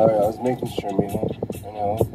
Sorry, I was making sure, Mila. I know.